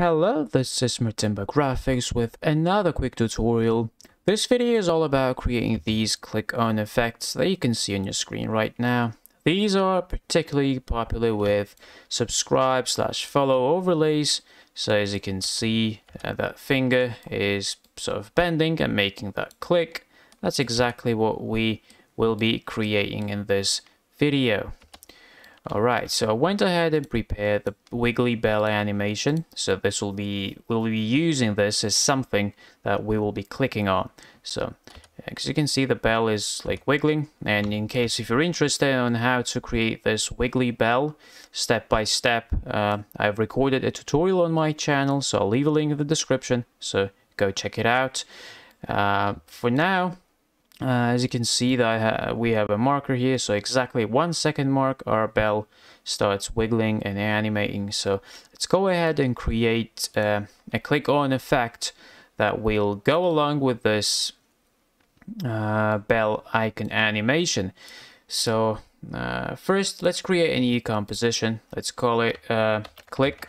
Hello, this is Smertimba Graphics with another quick tutorial. This video is all about creating these click-on effects that you can see on your screen right now. These are particularly popular with subscribe slash follow overlays. So as you can see, uh, that finger is sort of bending and making that click. That's exactly what we will be creating in this video. Alright, so I went ahead and prepared the wiggly bell animation. So this will be, we'll be using this as something that we will be clicking on. So, as you can see, the bell is like wiggling. And in case if you're interested on how to create this wiggly bell step by step, uh, I've recorded a tutorial on my channel. So I'll leave a link in the description. So go check it out. Uh, for now, uh, as you can see that ha we have a marker here so exactly one second mark our bell starts wiggling and animating. So let's go ahead and create uh, a click on effect that will go along with this uh, bell icon animation. So uh, first let's create a new composition let's call it uh, click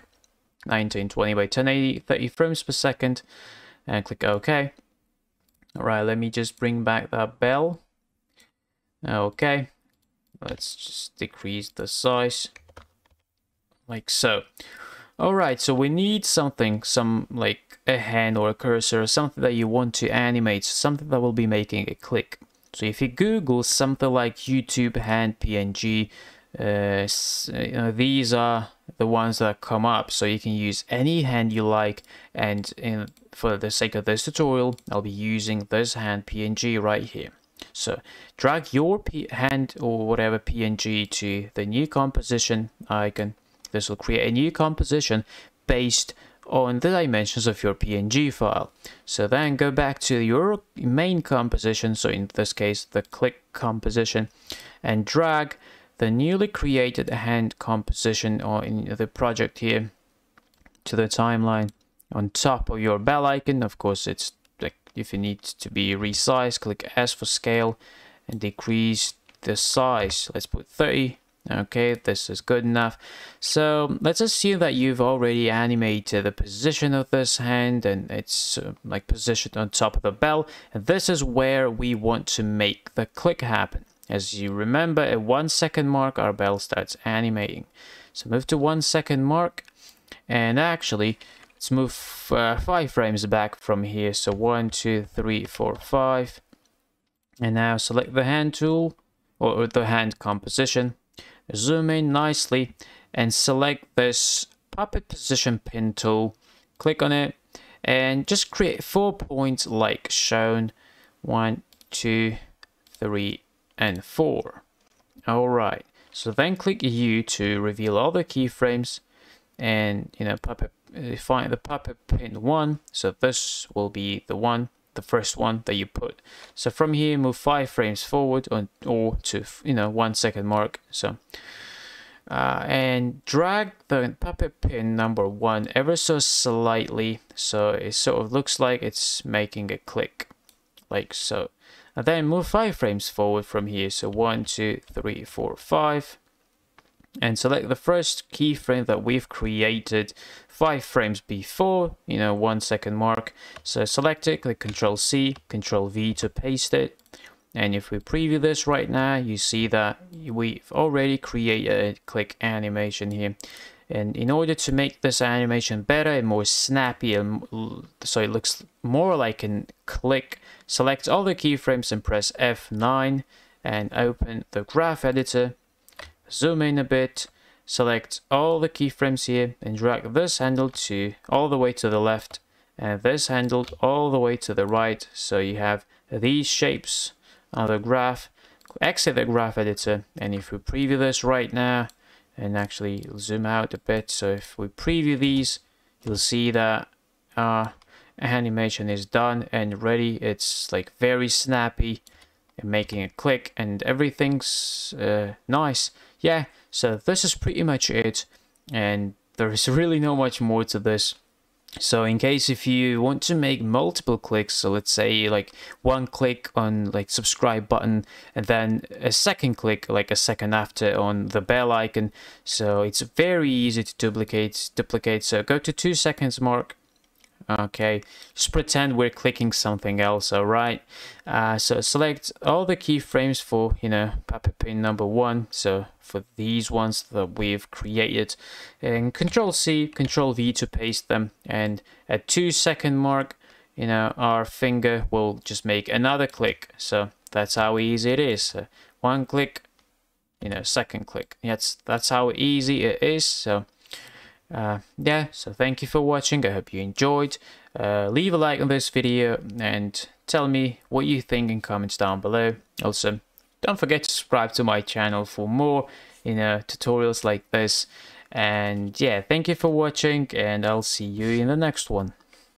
1920 by 1080 30 frames per second and click OK Alright, let me just bring back that bell. Okay, let's just decrease the size like so. Alright, so we need something, some like a hand or a cursor, or something that you want to animate, something that will be making a click. So if you Google something like YouTube hand PNG, uh, know, these are the ones that come up. So you can use any hand you like and in, for the sake of this tutorial I'll be using this hand PNG right here. So drag your P hand or whatever PNG to the new composition icon. This will create a new composition based on the dimensions of your PNG file. So then go back to your main composition, so in this case the click composition, and drag the newly created hand composition or in the project here to the timeline on top of your bell icon. Of course, it's like if you need to be resized, click S for scale and decrease the size. Let's put 30. Okay, this is good enough. So let's assume that you've already animated the position of this hand and it's uh, like positioned on top of the bell. And this is where we want to make the click happen. As you remember, at one second mark, our bell starts animating. So move to one second mark, and actually, let's move uh, five frames back from here. So one, two, three, four, five. And now select the hand tool, or the hand composition. Zoom in nicely, and select this puppet position pin tool. Click on it, and just create four points like shown. One, two, three, and 4. Alright, so then click U to reveal all the keyframes and you know puppet uh, find the puppet pin 1 so this will be the one the first one that you put. So from here move 5 frames forward on, or to you know 1 second mark. So uh, and drag the puppet pin number 1 ever so slightly. So it sort of looks like it's making a click like so and then move 5 frames forward from here. So one, two, three, four, five, And select the first keyframe that we've created 5 frames before, you know, 1 second mark. So select it, click Control C, Control V to paste it. And if we preview this right now, you see that we've already created click animation here. And in order to make this animation better and more snappy, and so it looks more like a click, select all the keyframes and press F9 and open the graph editor. Zoom in a bit, select all the keyframes here and drag this handle to all the way to the left and this handle all the way to the right. So you have these shapes on the graph. Exit the graph editor and if we preview this right now, and actually zoom out a bit. So if we preview these you'll see that our animation is done and ready. It's like very snappy and making a click and everything's uh, nice. Yeah so this is pretty much it. And there is really no much more to this so in case if you want to make multiple clicks, so let's say like one click on like subscribe button and then a second click like a second after on the bell icon. So it's very easy to duplicate, duplicate. So go to two seconds mark Okay, just pretend we're clicking something else, alright? Uh, so select all the keyframes for, you know, puppet pin number one. So for these ones that we've created, and Control C, Control V to paste them. And at two second mark, you know, our finger will just make another click. So that's how easy it is. So one click, you know, second click. that's that's how easy it is. So uh, yeah, so thank you for watching. I hope you enjoyed. Uh, leave a like on this video and tell me what you think in comments down below. Also, don't forget to subscribe to my channel for more you know, tutorials like this. And yeah, thank you for watching and I'll see you in the next one.